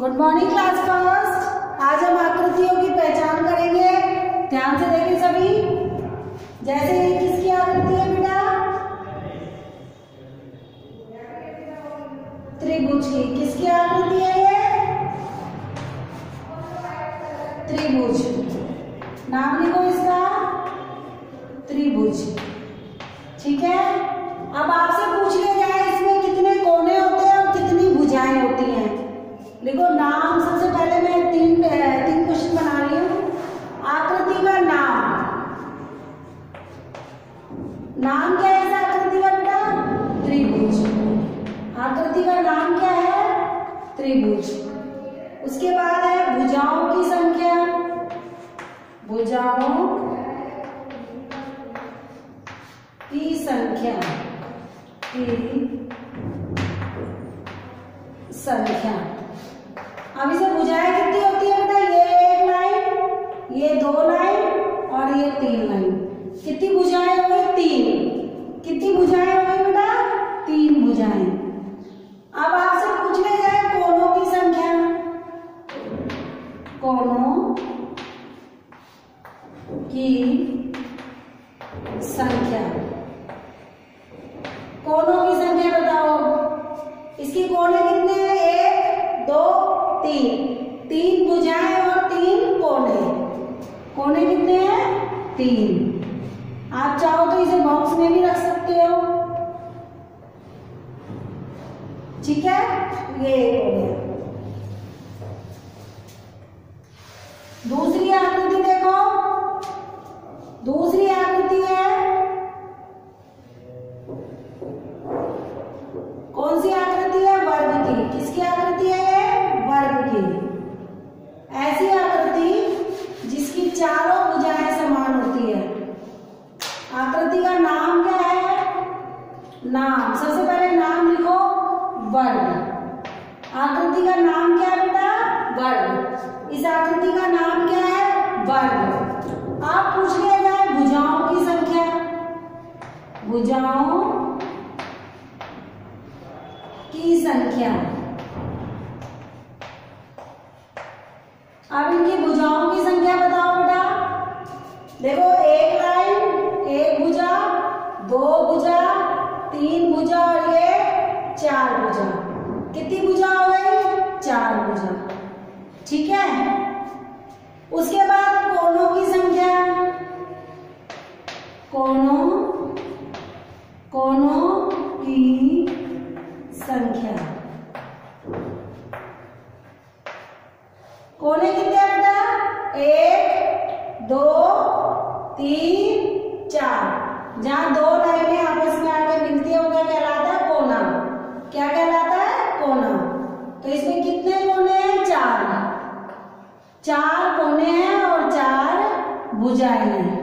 Good morning class first आज हम आकृतियों की पहचान करेंगे। ध्यान से देखें सभी। जैसे ये किसकी आकृति है बेटा? त्रिभुज की। किसकी आकृति है ये? त्रिभुज। नाम लिखो इसका। त्रिभुज। ठीक है? अब आपसे आकृति का नाम क्या है? त्रिभुज। उसके बाद है भुजाओं की संख्या। भुजाओं की संख्या। की संख्या। अब इसे भुजाएँ कितनी होती है बेटा? ये एक लाइन ये दो लाइन और ये तीन लाइन कितनी भुजाएँ हो गई तीन। कितनी भुजाएँ हो गई बेटा तीन भुजाएँ अब आपसे पूछ ले जाए कोनों की संख्या कोनों की संख्या कोनों की संख्या बताओ। इसके कोने कितने हैं? एक, दो, तीन। तीन भुजाएँ और तीन कोने। कोने कितने हैं? तीन। आप चाहो तो इसे बॉक्स में भी रख सकते हो। ठीक है? ये हो गया। दूसरी आकृति देखो। दूसरी आकृति कौन सी आकृति है? वर्ग की। किसकी आकृति है वर्ग की। ऐसी आकृति जिसकी चारों भुजाएँ समान होती है। आकृति का नाम क्या है? नाम। सबसे पहले नाम लिखो, वर्ग। आकृति का नाम भुजाओं की संख्या। अब इनकी भुजाओं की संख्या बताओ बेटा। देखो, एक लाइन, एक भुजा, दो भुजा, तीन भुजा और ये चार भुजा। कितनी भुजा हो गई? चार भुजा। ठीक है? उसके बाद कोनों की संख्या? कोनों कोनों की संख्या? कोने कितने बेटा? एक, दो, तीन, चार। जहाँ दो लाइनें आपस में आके मिलती है क्या कहलाता है? कोना। क्या कहलाता है? कोना। तो इसमें कितने कोने हैं? चार। चार कोने हैं और चार भुजाएँ हैं।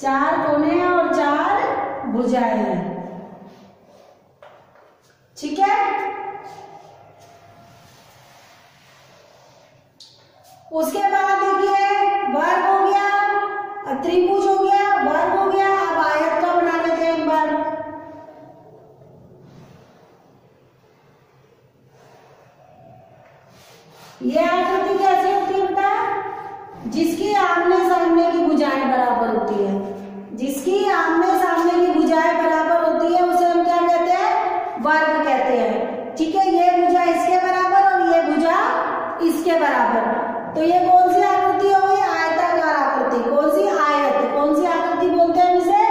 चार कोने हैं और चार भुजाएँ हैं। जिसकी आमने सामने की भुजाएँ बराबर होती है। जिसकी आमने सामने की भुजाएँ बराबर होती है, उसे हम क्या कहते हैं? वर्ग कहते हैं। ठीक है, ये भुजा इसके बराबर और ये भुजा इसके बराबर। तो ये कौन सी आकृति हो गई आयताकार आकृति कौन सी आयत कौन सी आकृति बोलते हैं इसे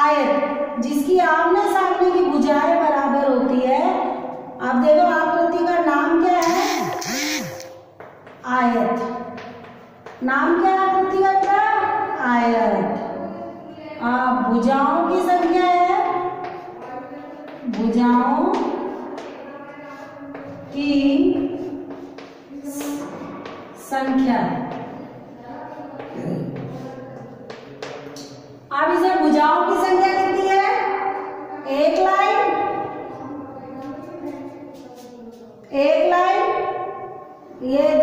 आयत जिसकी आमने सामने की भुजाएँ बराबर होती है आप देखो आकृति का नाम क्या है आयत नाम क्या है आकृति का? आयत। आप भुजाओं की संख्या है। भुजाओं की संख्या। अब इसे भुजाओं की संख्या कितनी है? एक लाइन। एक लाइन। ये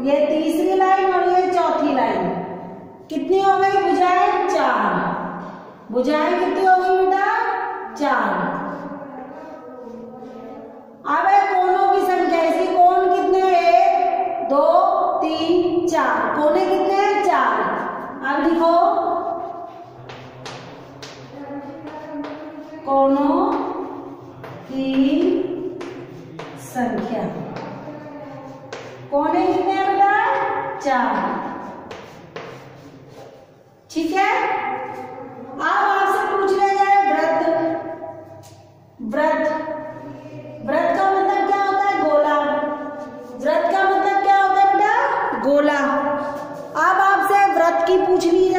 ये तीसरी लाइन और ये चौथी लाइन। कितनी हो गई? बुझाए चार। बुझाए कितनी हो गई बेटा? चार। अब कोनों की संख्या, इसकी कौन कितने है? दो, तीन, चार। कोने कितने हैं? चार। अब लिखो। कोनों की संख्या। चार। ठीक है? अब आपसे पूछ लिया जाए व्रत। व्रत। व्रत का मतलब क्या होता है? गोला। व्रत का मतलब क्या होता है बेटा? गोला। अब आपसे व्रत की पूछ ली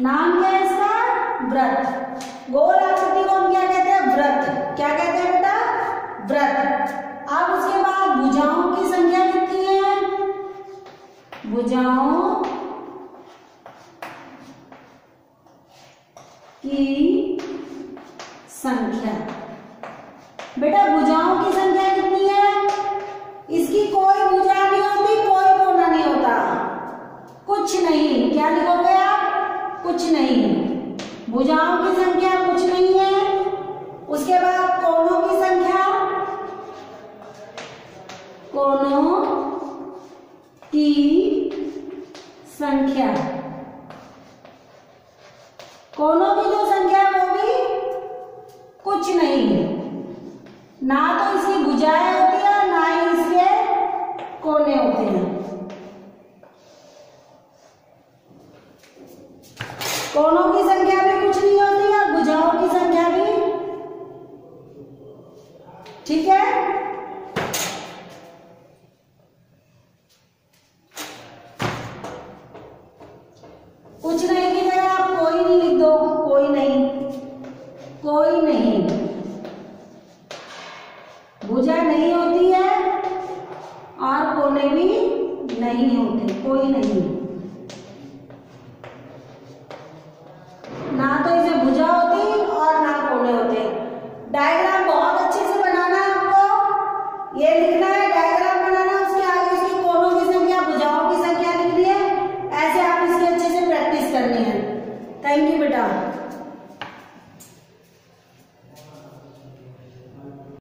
नाम क्या है इसका? व्रत। गोल आकृति को हम क्या कहते हैं? व्रत। क्या कहते हैं बेटा? व्रत। अब उसके बाद भुजाओं की संख्या कितनी है? भुजाओं की संख्या। कोनों की संख्या। कोनों की जो संख्या वो भी कुछ नहीं है। ना तो इसकी भुजाएँ होती है, ना ही इसके कोने होते हैं। कोनों भुजा नहीं होती है और कोने भी नहीं होते कोई नहीं